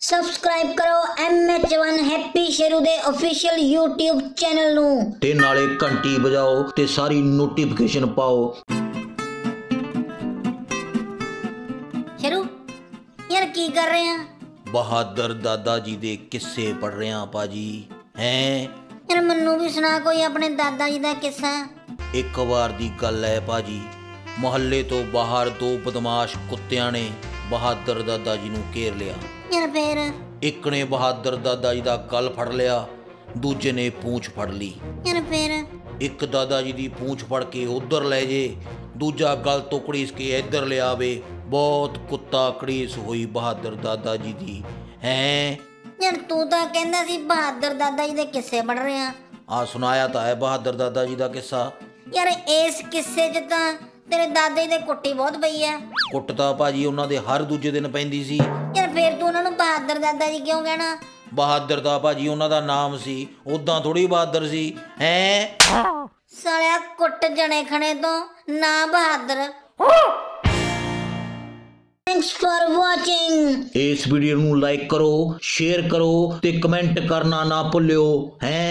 Subscribe ਕਰੋ MH1 happy Sheru ਦੇ official YouTube channel ਨੂੰ। ਤੇ ਨਾਲੇ ਘੰਟੀ ਵਜਾਓ ਤੇ ਸਾਰੀ ਨੋਟੀਫਿਕੇਸ਼ਨ ਪਾਓ। ਸ਼ੇਰੂ ਯਾਰ ਕੀ ਕਰ ਰਹੇ ਆ? ਬਹਾਦਰ ਦਾਦਾ ਜੀ ਦੇ ਕਿੱਸੇ ਪੜ ਰਿਆਂ ਪਾਜੀ ਹੈ? ਯਾਰ ਮੈਨੂੰ ਵੀ ਸੁਣਾ ਕੋਈ ਆਪਣੇ ਦਾਦਾ ਜੀ ਦਾ ਕਿੱਸਾ। ਇੱਕ ਵਾਰ ਦੀ ਗੱਲ ਹੈ ਪਾਜੀ ਮੁਹੱਲੇ ਤੋਂ ਬਾਹਰ ਦੋ ਬਦਮਾਸ਼ ਕੁੱਤਿਆਂ ਨੇ ਬਹਾਦਰ ਦਾਦਾ ਜੀ ਨੂੰ ਘੇਰ ਲਿਆ। ਯਾਰ ਫੇਰ? ਇੱਕ ਨੇ ਬਹਾਦਰ ਦਾਦਾ ਜੀ ਦਾ ਗਲ ਫੜ ਲਿਆ ਦੂਜੇ ਨੇ ਪੂੰਛ ਫੜ ਲਈ। ਯਾਰ ਫੇਰ? ਇੱਕ ਦਾਦਾ ਜੀ ਦੀ ਪੂੰਛ ਫੜ ਕੇ ਉਧਰ ਲੈ ਜੇ ਦੂਜਾ ਗਲ ਤੋਂ ਘੜੀਸ ਕੇ ਇੱਧਰ ਲਿਆਵੇ। ਬਹੁਤ ਕੁੱਤਾ ਘੜੀਸ ਹੋਈ ਬਹਾਦਰ ਦਾਦਾ ਜੀ ਦੀ ਹੈ? ਯਾਰ ਤੂੰ ਤਾਂ ਕਹਿੰਦਾ ਸੀ ਬਹਾਦਰ ਦਾਦਾ ਜੀ ਦੇ ਕਿੱਸੇ ਪੜ ਰਹੇ ਆ। ਆ ਸੁਣਾਇਆ ਤਾਂ ਹੈ ਬਹਾਦਰ ਦਾਦਾ ਜੀ ਦਾ ਕਿੱਸਾ। ਯਾਰ ਇਸ ਕਿੱਸੇ 'ਚ ਤਾਂ ਤੇਰੇ ਦਾਦਾ ਦੇ ਕੁੱਟੀ ਬਹੁਤ ਪਈ ਆ ਕੁੱਟ ਤਾਂ ਭਾਜੀ ਉਹਨਾਂ ਦੇ ਹਰ ਦੂਜੇ ਦਿਨ ਪੈਂਦੀ ਸੀ। ਯਾਰ ਫੇਰ ਤੂੰ ਉਹਨਾਂ ਨੂੰ ਬਹਾਦਰ ਦਾਦਾ ਜੀ ਕਿਉਂ ਕਹਿਣਾ? ਬਹਾਦਰ ਦਾ ਭਾਜੀ ਉਹਨਾਂ ਦਾ ਨਾਮ ਸੀ ਉਦਾਂ ਥੋੜੀ ਬਹਾਦਰ ਸੀ ਹੈ? ਸਾਲਿਆ ਕੁੱਟ ਜਣੇ ਖਣੇ ਤੋਂ ਨਾ ਬਹਾਦਰ। ਥੈਂਕਸ ਫॉर ਵਾਚਿੰਗ ਇਸ ਵੀਡੀਓ ਨੂੰ ਲਾਈਕ ਕਰੋ ਸ਼ੇਅਰ ਕਰੋ ਤੇ ਕਮੈਂਟ ਕਰਨਾ ਨਾ ਭੁੱਲਿਓ ਹੈ?